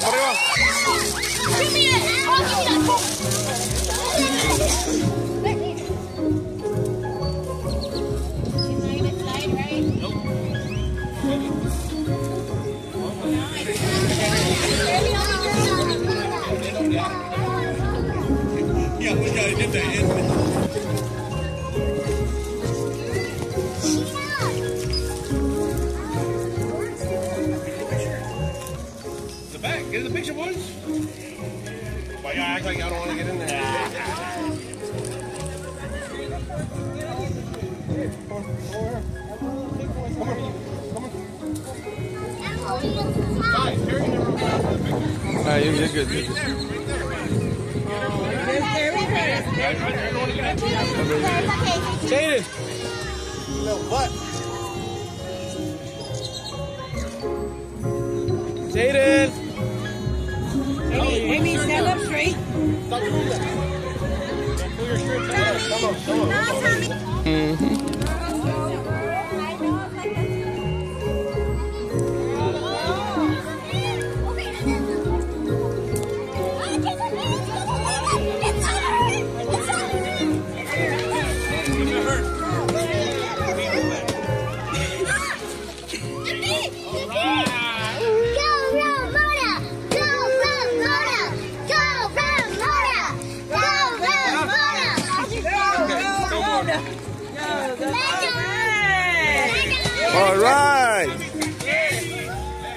Por arriba. Give me it. Oh, give me that. Yeah, we gotta get that in. Picture, boys. Why y'all act like y'all don't want to get in there? Ah, you're, you're good. You're good. Jaden. Little butt. Jaden. Tamam, tamam.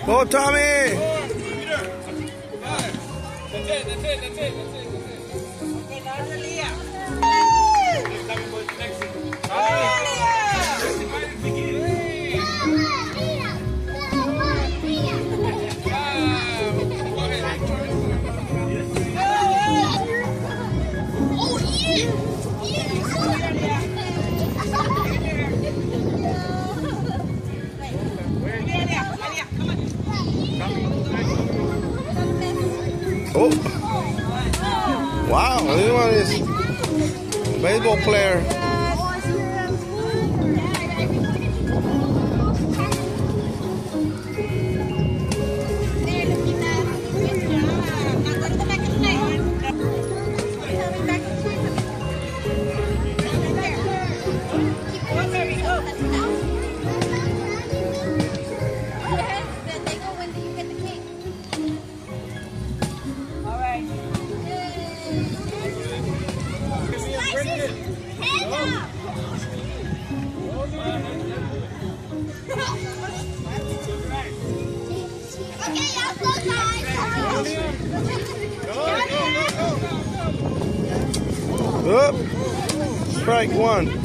Go, Tommy. That's it, that's it, that's it, that's it. Coming, boys, next thing. Oh. Wow, this one is baseball player. Okay, y'all close Up. Strike one.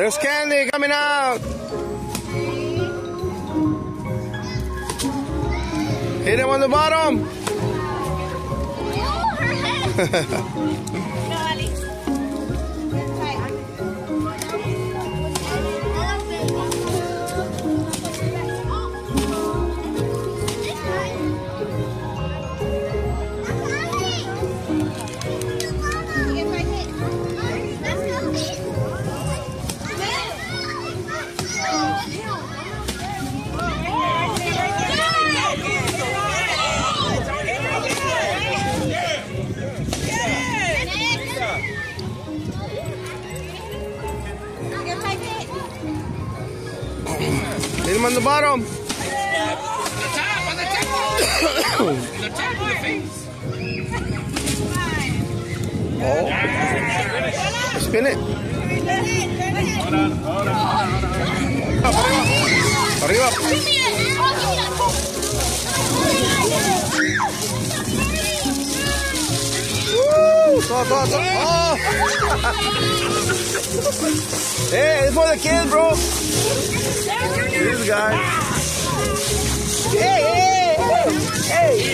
There's candy coming out. Hit him on the bottom. on the bottom. oh. Spin it. Arriba. Give me it. Oh, Go, go. Oh. hey, it's for the kids, bro. This guy. Hey, hey, hey.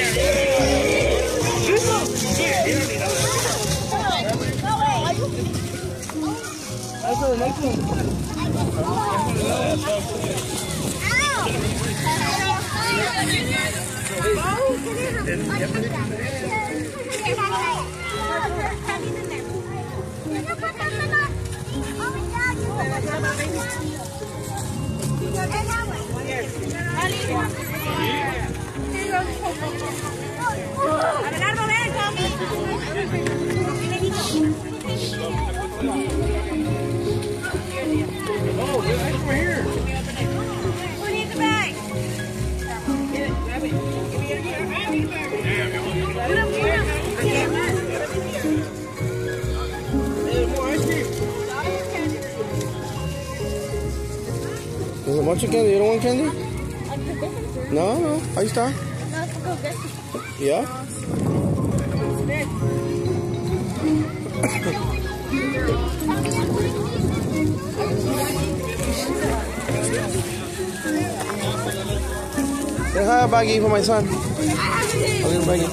Abelardo, ven, Who There's your candy. You don't want candy? No, no. Ahí está. Yeah. Say hi, a baggie for my son. A little baggie.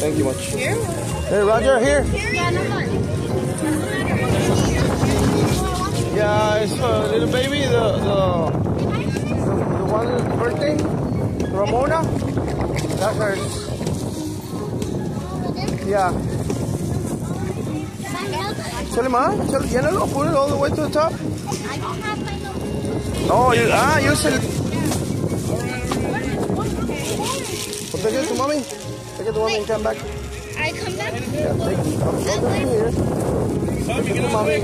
Thank you much. Hey, Roger, here. Yeah, it's a little baby, the the the, the one birthday, Ramona. That's hers. Yeah. Tell him, huh? Tell, llénalo, put it all the way to the top. Oh, you, ah, you said. Well, take it to mommy. Take it to mommy and come back. Yeah.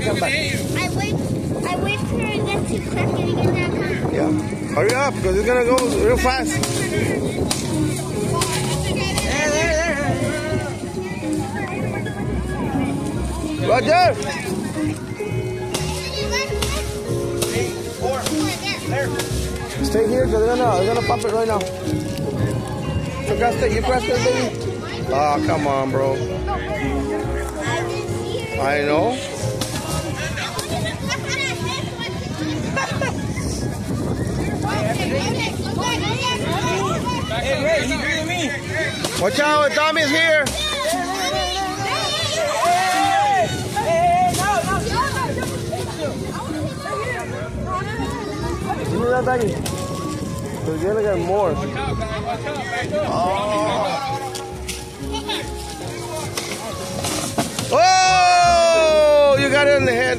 Come, back. I wait. I wait for to again. Then I come. Yeah. Hurry up, because it's gonna go real fast. There, there, Roger! Stay here, because they're gonna, they're gonna pop it right now. Pressed it, you pressed it, baby. Oh, come on, bro. I know. Watch out, Tommy's here. Give me that baggie. Because you're gonna get more. Oh! Oh! Oh, you got it in the head.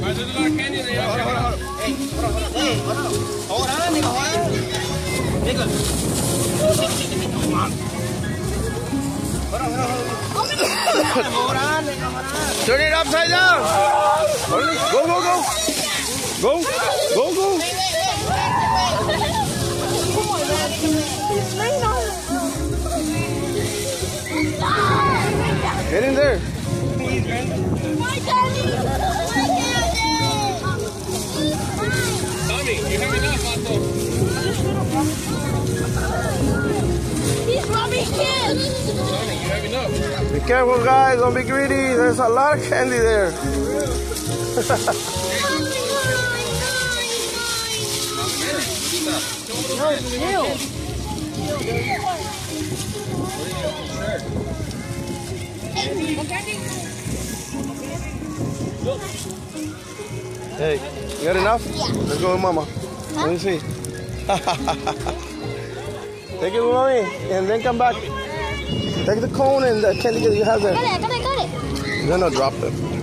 Turn it upside down. Go, go, go. Go, go, go. Get in there. My daddy. My daddy. He's robbing kids. Tommy, you have enough. Be careful, guys. Don't be greedy. There's a lot of candy there. Hey, you got enough? Let's go with mama. Let me see. Take it with mommy and then come back. Take the cone and the candy that you have there. Got it, got it, got it. You're gonna drop it.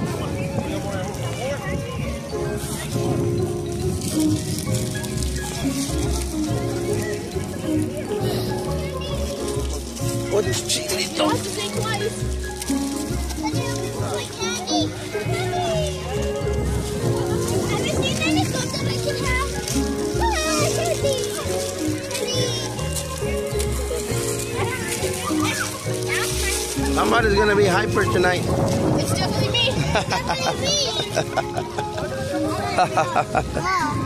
Somebody's gonna be hyper tonight. It's definitely me. Definitely me.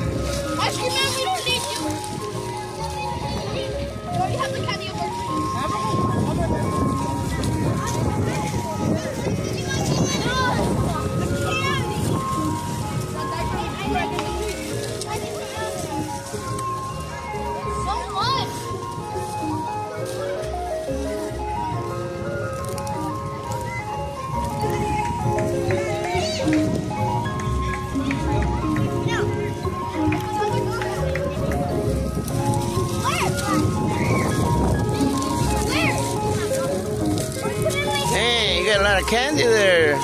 Lot of candy there.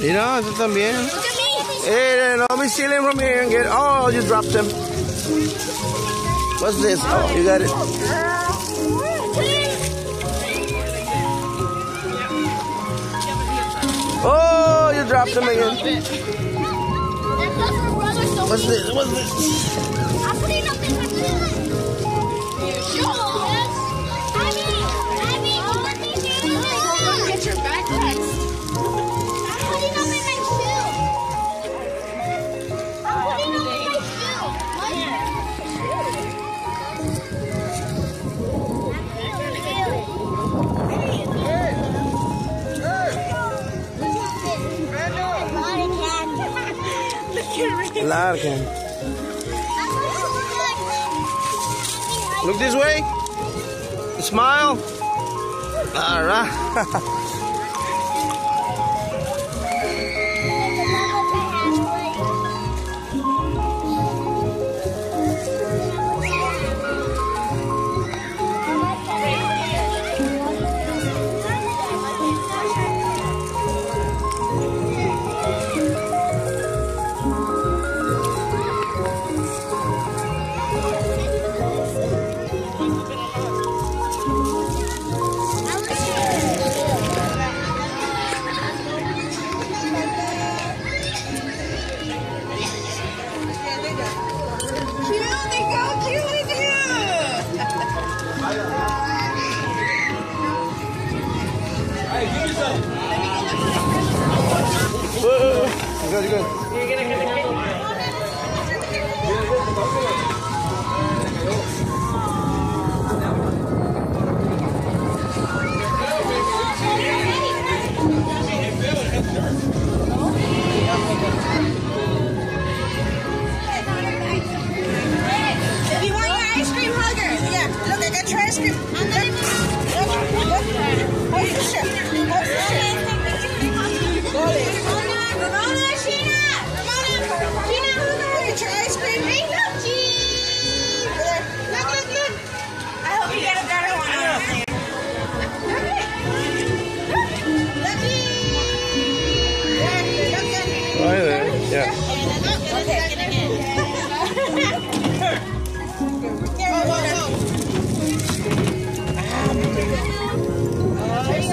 Mira, eso también. Hey, no be stealing from here and get. Oh, you dropped them. What's this? Oh, you got it. Oh, you dropped them again. What's this? What's this? I'm putting up You sure? This way. Smile. All right. I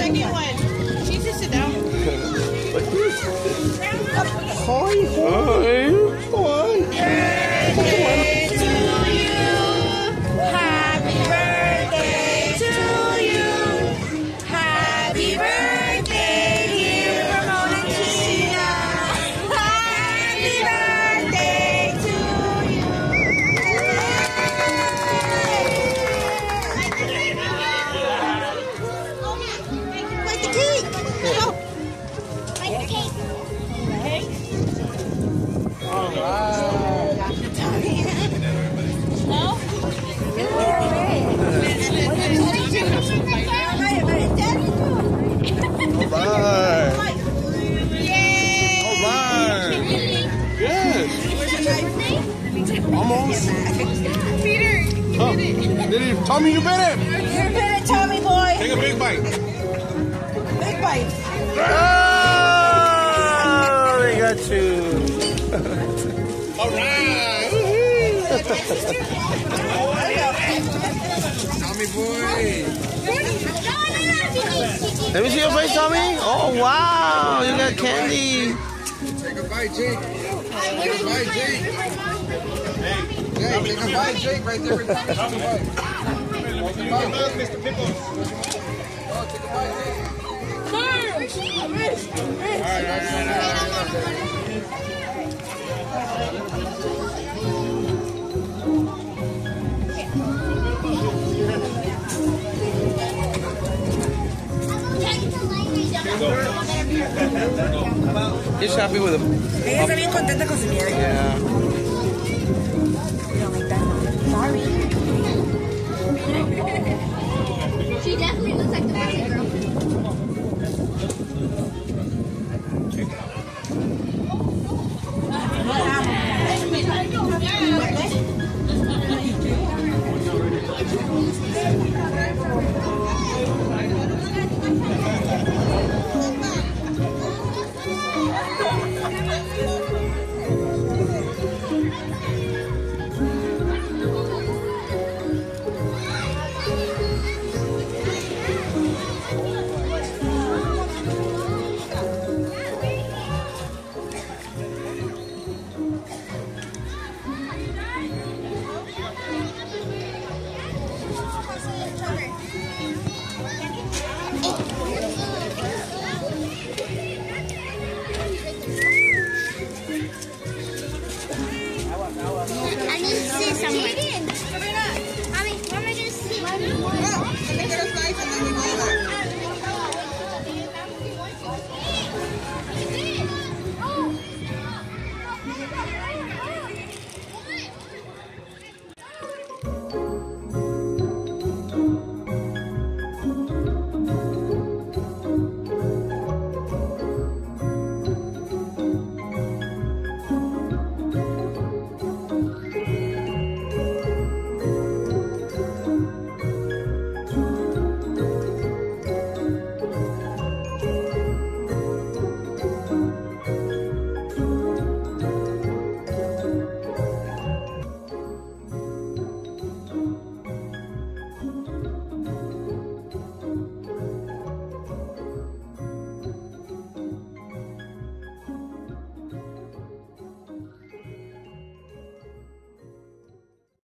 Second one. She just sit down. Hi, hi. Oh, Tommy, you bit it. you're good at Tommy boy. Take a big bite. Big bite. Oh, they got you. All right. Tommy boy. Let me see your face, Tommy. Oh, wow. You got candy. Take a bite, Jake. Take a bite, Jake. Jake, take a bite, Jake, right there. Take a bite. Mr. Pickles. Just happy with him. Ella está bien contenta con su. Yeah. Definitely looks like